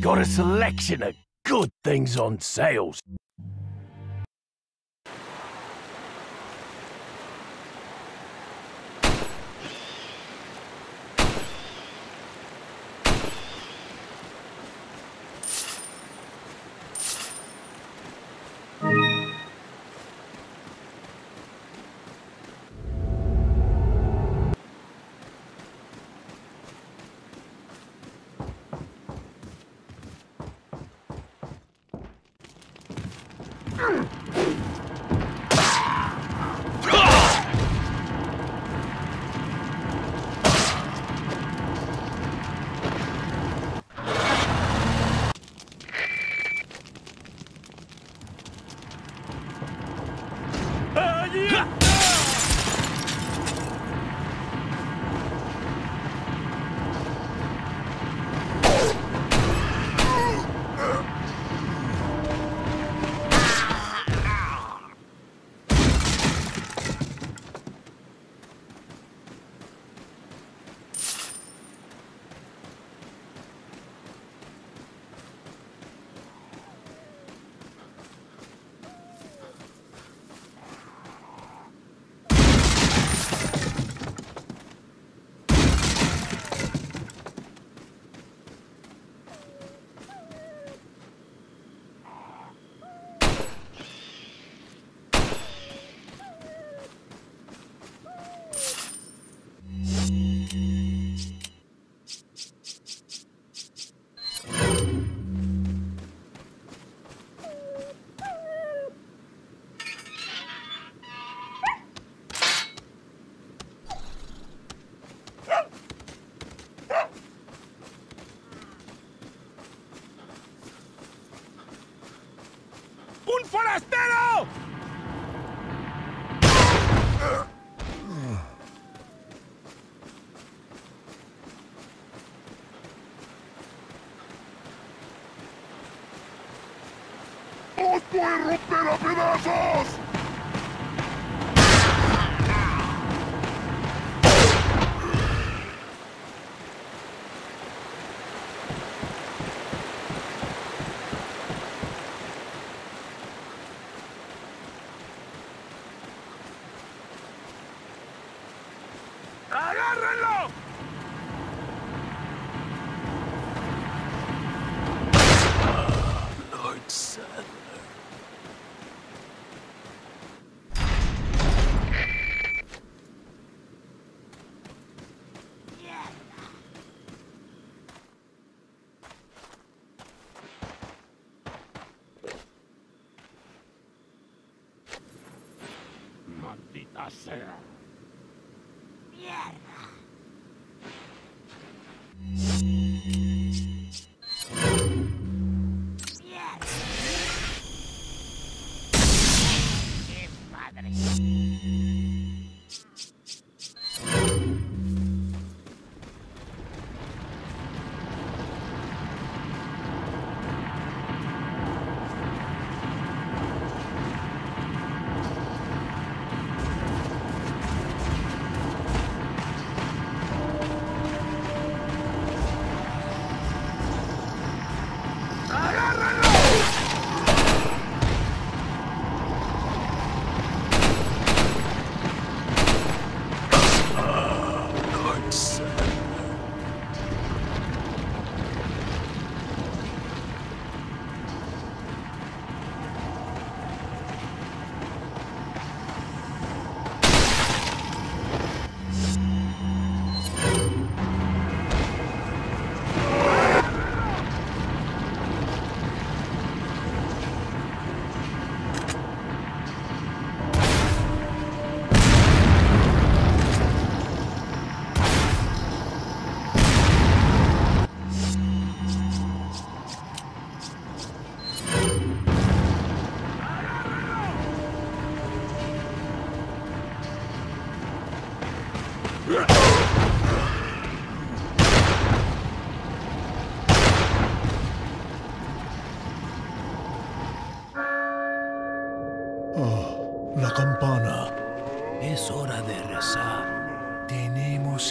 got a selection of good things on sales. Ugh! ¡Un forastero! ¡Os voy a romper a pedazos! ¡Agárrenlo! Lord Sadler. ¡Maldita sea! Mierda.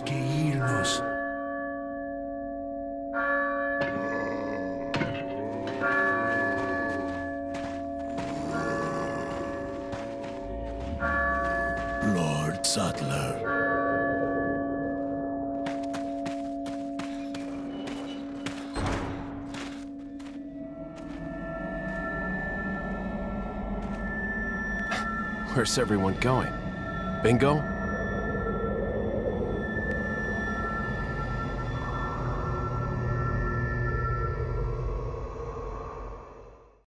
que irnos. Lord Sattler. Where's everyone going? Bingo?